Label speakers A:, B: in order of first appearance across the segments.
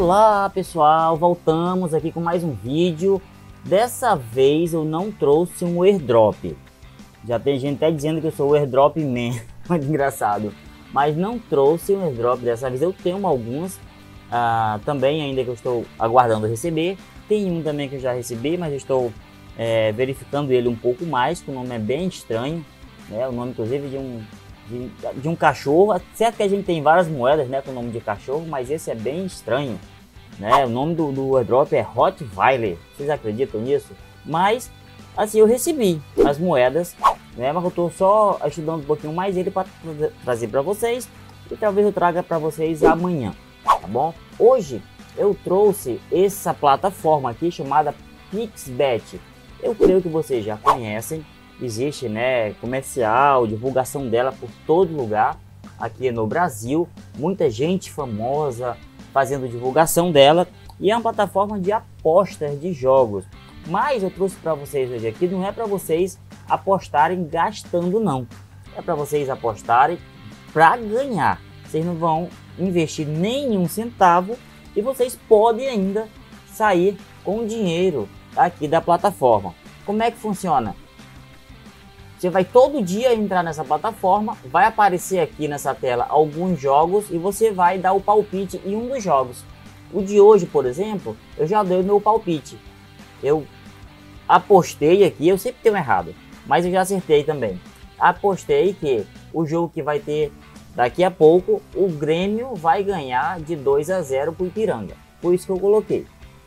A: Olá pessoal, voltamos aqui com mais um vídeo. Dessa vez eu não trouxe um airdrop. Já tem gente até dizendo que eu sou o airdrop man, muito engraçado. Mas não trouxe um airdrop dessa vez. Eu tenho alguns ah, também ainda que eu estou aguardando receber. Tem um também que eu já recebi, mas eu estou é, verificando ele um pouco mais, que o nome é bem estranho. Né? O nome inclusive de um de, de, um cachorro. Certo que a gente tem várias moedas né, com o nome de cachorro, mas esse é bem estranho. Né? O nome do, do airdrop é Rottweiler. Vocês acreditam nisso? Mas, assim, eu recebi as moedas, né? mas eu estou só estudando um pouquinho mais ele para trazer para vocês. E talvez eu traga para vocês amanhã, tá bom? Hoje eu trouxe essa plataforma aqui chamada Pixbet. Eu creio que vocês já conhecem existe né, comercial, divulgação dela por todo lugar aqui no Brasil. Muita gente famosa fazendo divulgação dela e é uma plataforma de apostas de jogos. Mas eu trouxe para vocês hoje aqui não é para vocês apostarem gastando não. É para vocês apostarem para ganhar. Vocês não vão investir nenhum centavo e vocês podem ainda sair com dinheiro aqui da plataforma. Como é que funciona? Você vai todo dia entrar nessa plataforma, vai aparecer aqui nessa tela alguns jogos e você vai dar o palpite em um dos jogos. O de hoje, por exemplo, eu já dei o meu palpite. Eu apostei aqui, eu sempre tenho errado, mas eu já acertei também. Apostei que o jogo que vai ter daqui a pouco, o Grêmio vai ganhar de 2 a 0 para o Ipiranga. Por isso que eu coloquei.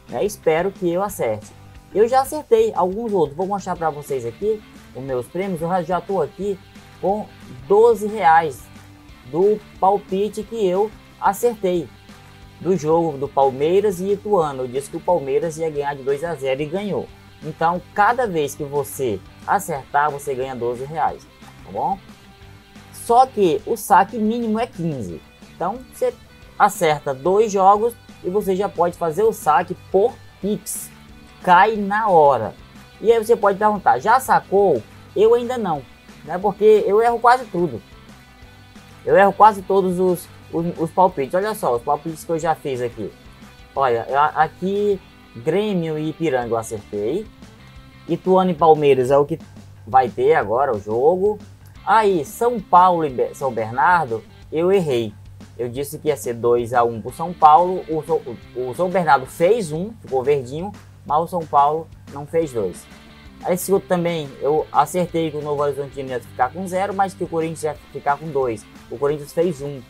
A: Né? Espero que eu acerte. Eu já acertei alguns outros, vou mostrar para vocês aqui os meus prêmios, eu já estou aqui com 12 reais do palpite que eu acertei do jogo do Palmeiras e Ituano. Eu disse que o Palmeiras ia ganhar de 2 a 0 e ganhou. Então, cada vez que você acertar, você ganha 12 reais, tá bom? Só que o saque mínimo é 15. Então, você acerta dois jogos e você já pode fazer o saque por Pix. Cai na hora. E aí você pode perguntar, já sacou? Eu ainda não, né? Porque eu erro quase tudo. Eu erro quase todos os, os, os palpites. Olha só, os palpites que eu já fiz aqui. Olha, aqui Grêmio e Ipiranga eu acertei. Ituano e Palmeiras é o que vai ter agora o jogo. Aí, São Paulo e São Bernardo, eu errei. Eu disse que ia ser 2 a 1 para São Paulo. O, o São Bernardo fez um, ficou verdinho, mas o São Paulo não fez dois. Esse outro também, eu acertei que o Novo Horizontino ia ficar com zero, mas que o Corinthians ia ficar com dois. O Corinthians fez um.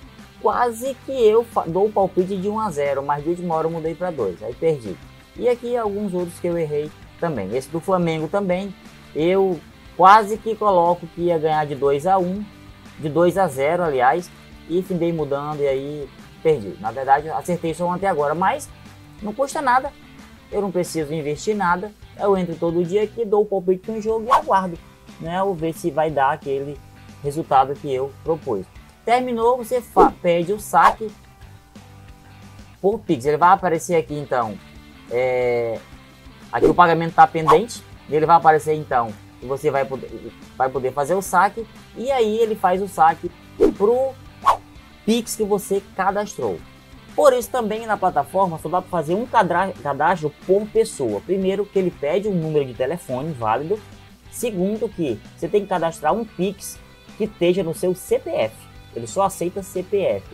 A: Quase que eu dou o palpite de 1 a 0, mas de última hora eu mudei para 2, aí perdi. E aqui alguns outros que eu errei também. Esse do Flamengo também, eu quase que coloco que ia ganhar de 2 a 1, de 2 a 0, aliás, e findei mudando e aí perdi. Na verdade, acertei só até agora, mas não custa nada eu não preciso investir nada, eu entro todo dia aqui, dou o palpite no jogo e aguardo, né? Ou ver se vai dar aquele resultado que eu propus. Terminou, você pede o saque por Pix. Ele vai aparecer aqui então. É... Aqui o pagamento está pendente. Ele vai aparecer então que você vai poder, vai poder fazer o saque. E aí ele faz o saque pro Pix que você cadastrou. Por isso, também na plataforma só dá para fazer um cadastro por pessoa. Primeiro, que ele pede um número de telefone válido. Segundo, que você tem que cadastrar um Pix que esteja no seu CPF. Ele só aceita CPF.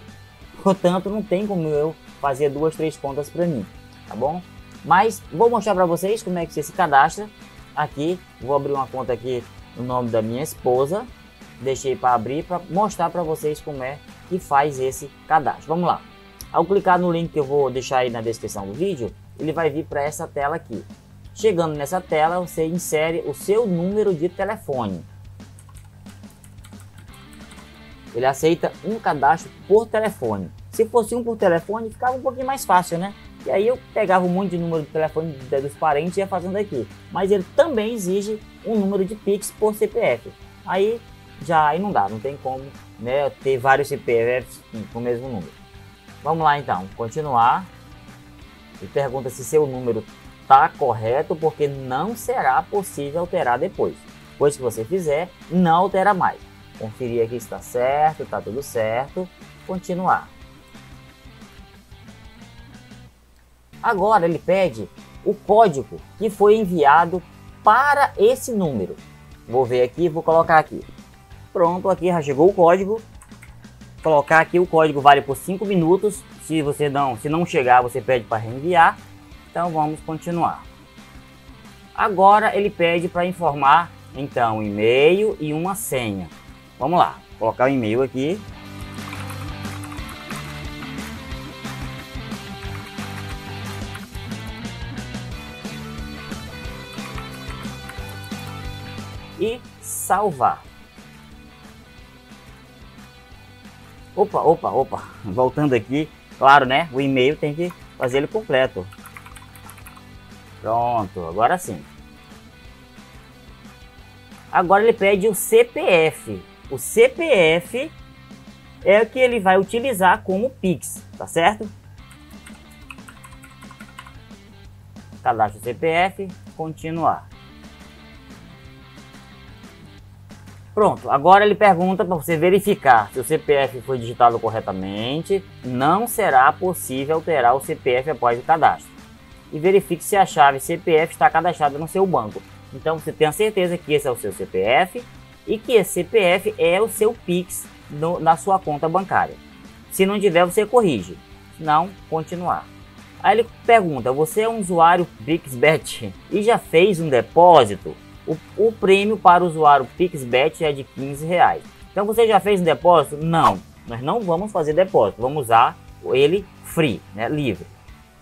A: Portanto, não tem como eu fazer duas, três contas para mim, tá bom? Mas vou mostrar para vocês como é que você se cadastra. Aqui, vou abrir uma conta aqui no nome da minha esposa. Deixei para abrir para mostrar para vocês como é que faz esse cadastro. Vamos lá. Ao clicar no link que eu vou deixar aí na descrição do vídeo, ele vai vir para essa tela aqui. Chegando nessa tela, você insere o seu número de telefone. Ele aceita um cadastro por telefone. Se fosse um por telefone, ficava um pouquinho mais fácil, né? E aí eu pegava um monte de número de telefone dos parentes e ia fazendo aqui. Mas ele também exige um número de Pix por CPF. Aí já aí não dá, não tem como né, ter vários CPFs com o mesmo número. Vamos lá então, continuar. E pergunta se seu número está correto, porque não será possível alterar depois. Depois que você fizer, não altera mais. Conferir aqui se está certo, está tudo certo. Continuar. Agora ele pede o código que foi enviado para esse número. Vou ver aqui, vou colocar aqui. Pronto, aqui já chegou o código. Colocar aqui o código vale por 5 minutos. Se você não, se não chegar, você pede para reenviar. Então vamos continuar. Agora ele pede para informar então um e-mail e uma senha. Vamos lá, colocar o e-mail aqui. E salvar. Opa, opa, opa, voltando aqui, claro, né? O e-mail tem que fazer ele completo. Pronto, agora sim. Agora ele pede o CPF. O CPF é o que ele vai utilizar como Pix, tá certo? Cadastro CPF, continuar. Pronto, agora ele pergunta para você verificar se o CPF foi digitado corretamente. Não será possível alterar o CPF após o cadastro. E verifique se a chave CPF está cadastrada no seu banco. Então você tenha certeza que esse é o seu CPF e que esse CPF é o seu Pix no, na sua conta bancária. Se não tiver, você corrige. Se não, continuar. Aí ele pergunta: você é um usuário PixBet e já fez um depósito? O, o prêmio para o usuário PixBet é de 15 reais. Então você já fez um depósito? Não, nós não vamos fazer depósito, vamos usar ele free, né, livre.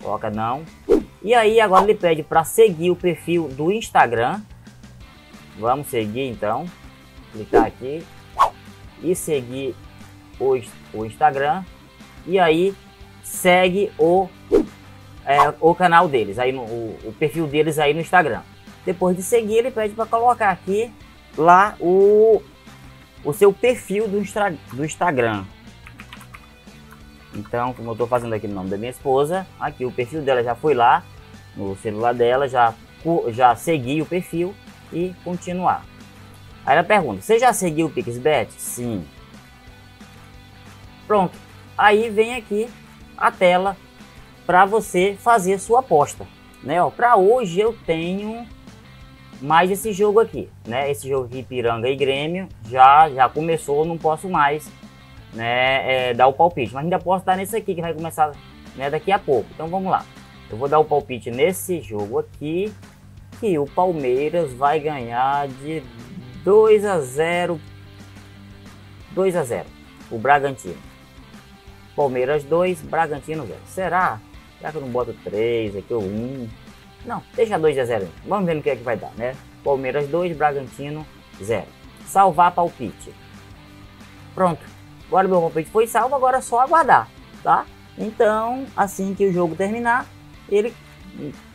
A: Coloca não. E aí agora ele pede para seguir o perfil do Instagram. Vamos seguir então. Clicar aqui e seguir o, o Instagram. E aí segue o, é, o canal deles, aí no, o, o perfil deles aí no Instagram. Depois de seguir, ele pede para colocar aqui lá o, o seu perfil do, do Instagram. Então, como eu estou fazendo aqui no nome da minha esposa, aqui o perfil dela já foi lá no celular dela, já, já segui o perfil e continuar. Aí ela pergunta: Você já seguiu o Pixbet? Sim. Pronto. Aí vem aqui a tela para você fazer sua aposta. Né? Para hoje eu tenho mais esse jogo aqui, né? Esse jogo aqui, Piranga e Grêmio, já, já começou, não posso mais né, é, dar o palpite. Mas ainda posso dar nesse aqui, que vai começar né, daqui a pouco. Então vamos lá. Eu vou dar o palpite nesse jogo aqui, que o Palmeiras vai ganhar de 2 a 0 2 a 0 o Bragantino. Palmeiras 2, Bragantino 0. Será? Será que eu não boto 3 aqui ou 1? Não, deixa 2 a 0. Vamos ver no que é que vai dar, né? Palmeiras 2, Bragantino 0. Salvar palpite. Pronto. Agora meu palpite foi salvo, agora é só aguardar, tá? Então, assim que o jogo terminar, ele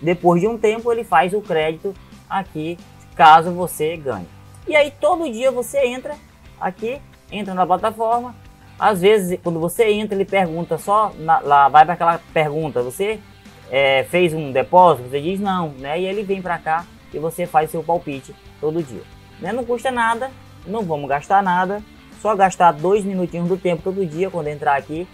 A: depois de um tempo ele faz o crédito aqui, caso você ganhe. E aí todo dia você entra aqui, entra na plataforma. Às vezes, quando você entra, ele pergunta só na, lá, vai para aquela pergunta, você é, fez um depósito, você diz não, né? E ele vem para cá e você faz seu palpite todo dia. Né? Não custa nada, não vamos gastar nada, só gastar dois minutinhos do tempo todo dia quando entrar aqui.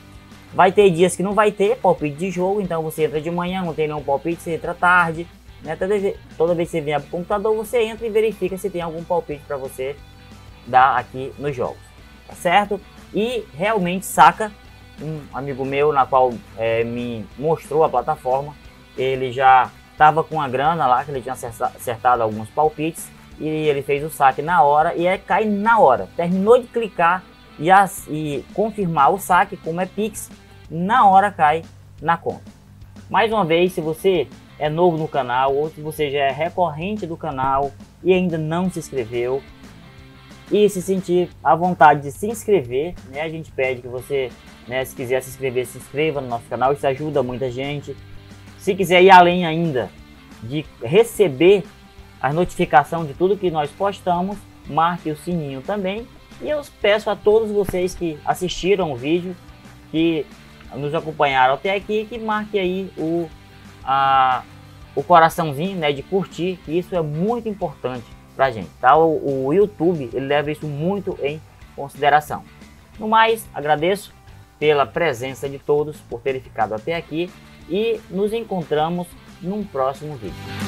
A: Vai ter dias que não vai ter palpite de jogo, então você entra de manhã, não tem nenhum palpite, você entra tarde. Né? Toda, vez, toda vez que você vier para o computador, você entra e verifica se tem algum palpite para você dar aqui nos jogos, tá certo? E realmente saca um amigo meu na qual é, me mostrou a plataforma. Ele já estava com a grana lá, que ele tinha acertado alguns palpites. E ele fez o saque na hora e é cai na hora. Terminou de clicar e, as, e confirmar o saque, como é Pix, na hora cai na conta. Mais uma vez, se você é novo no canal ou se você já é recorrente do canal e ainda não se inscreveu, e se sentir à vontade de se inscrever, né? A gente pede que você né? Se quiser se inscrever, se inscreva no nosso canal, isso ajuda muita gente. Se quiser ir além ainda de receber a notificação de tudo que nós postamos, marque o sininho também. E eu peço a todos vocês que assistiram o vídeo, que nos acompanharam até aqui, que marque aí o, a, o coraçãozinho né, de curtir, que isso é muito importante pra gente. Tá? O, o YouTube ele leva isso muito em consideração. No mais, agradeço pela presença de todos, por terem ficado até aqui e nos encontramos num próximo vídeo.